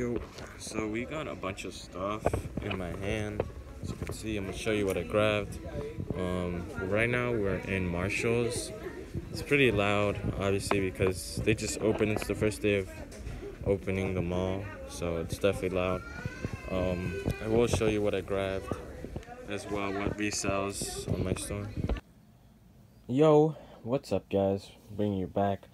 Yo, so we got a bunch of stuff in my hand. As you can see, I'm gonna show you what I grabbed. Um, right now we're in Marshalls. It's pretty loud, obviously, because they just opened. It's the first day of opening the mall, so it's definitely loud. Um, I will show you what I grabbed, as well what resells on my store. Yo, what's up, guys? Bringing you back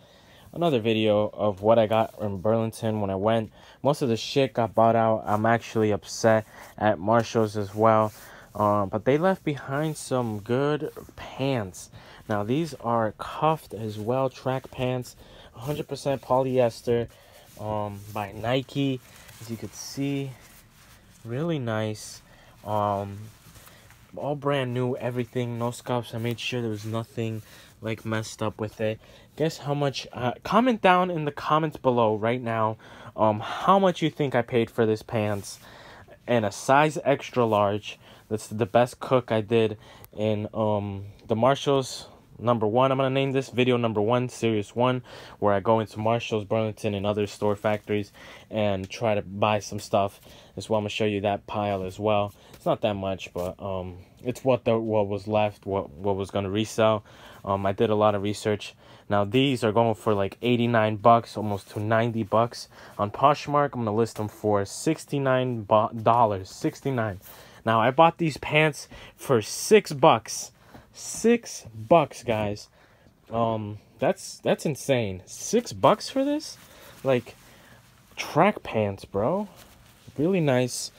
another video of what I got in Burlington when I went. Most of the shit got bought out. I'm actually upset at Marshall's as well. Uh, but they left behind some good pants. Now these are cuffed as well, track pants, 100% polyester um, by Nike. As you could see, really nice. Um, all brand new, everything, no scuffs. I made sure there was nothing like messed up with it. Guess how much? Uh, comment down in the comments below right now. Um, how much you think I paid for this pants, and a size extra large. That's the best cook I did in um the Marshalls number one. I'm gonna name this video number one, series one, where I go into Marshalls, Burlington, and other store factories and try to buy some stuff. As well, I'm gonna show you that pile as well. It's not that much, but um, it's what the what was left, what what was gonna resell. Um, I did a lot of research. Now these are going for like 89 bucks, almost to 90 bucks on Poshmark. I'm gonna list them for 69 dollars, 69. Now I bought these pants for six bucks Six bucks, guys. Um, that's that's insane. Six bucks for this? Like track pants, bro. Really nice.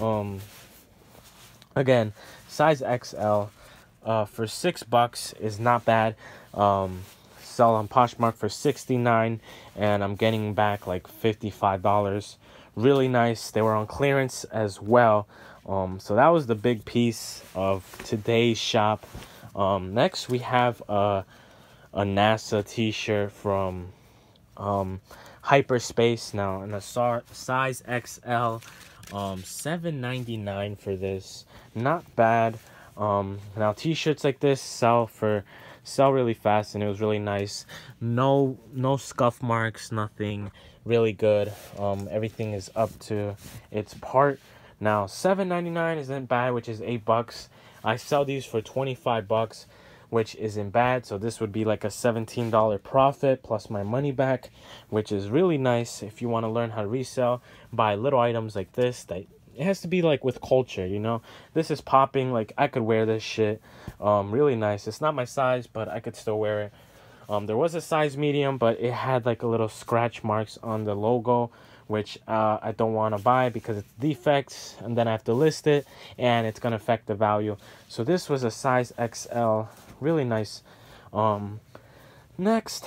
Um, again, size XL. Uh, for six bucks is not bad. Um, sell on Poshmark for 69 and I'm getting back like $55 really nice they were on clearance as well um, so that was the big piece of today's shop um, next, we have a, a NASA t-shirt from um, Hyperspace. Now, in a size XL, um, seven ninety nine for this. Not bad. Um, now, t-shirts like this sell for sell really fast, and it was really nice. No, no scuff marks, nothing. Really good. Um, everything is up to its part. Now, seven ninety nine isn't bad, which is eight bucks. I sell these for 25 bucks, which isn't bad. So this would be like a $17 profit plus my money back, which is really nice if you want to learn how to resell, buy little items like this that it has to be like with culture, you know. This is popping like I could wear this shit. Um really nice. It's not my size, but I could still wear it. Um there was a size medium, but it had like a little scratch marks on the logo which uh, I don't want to buy because it's defects and then I have to list it and it's going to affect the value. So this was a size XL, really nice. Um, next,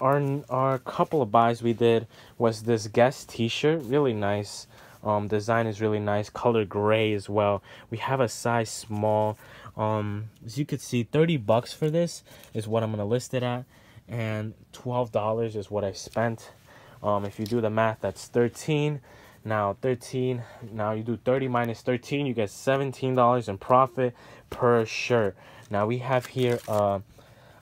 our, our couple of buys we did was this Guess t-shirt, really nice. Um, design is really nice, color gray as well. We have a size small. Um, as you can see, 30 bucks for this is what I'm going to list it at. And $12 is what I spent um, if you do the math, that's 13. Now 13, now you do 30 minus 13, you get $17 in profit per shirt. Now we have here uh,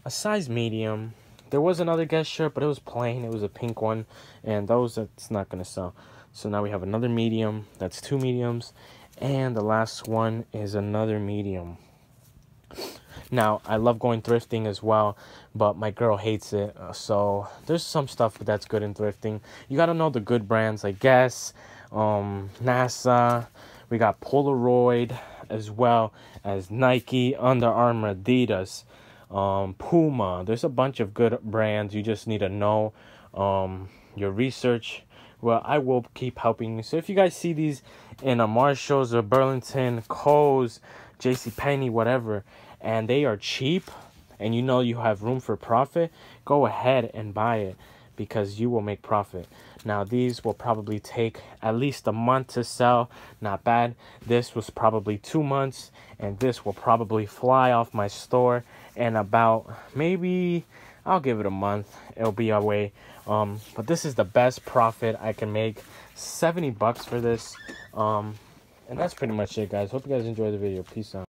a size medium. There was another Guess shirt, but it was plain. It was a pink one, and those it's not gonna sell. So now we have another medium. That's two mediums, and the last one is another medium. Now, I love going thrifting as well, but my girl hates it. Uh, so there's some stuff that's good in thrifting. You got to know the good brands I Guess, um, NASA. We got Polaroid as well as Nike, Under Armour, Adidas, um, Puma. There's a bunch of good brands. You just need to know um, your research. Well, I will keep helping you. So if you guys see these in a Marshalls or Burlington, Kohl's, J.C. Penney, whatever, and they are cheap and you know you have room for profit, go ahead and buy it because you will make profit. Now these will probably take at least a month to sell. Not bad. This was probably two months and this will probably fly off my store in about maybe I'll give it a month. It'll be away. Um, but this is the best profit I can make. 70 bucks for this. Um, and that's pretty much it guys. Hope you guys enjoyed the video. Peace out.